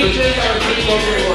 Pink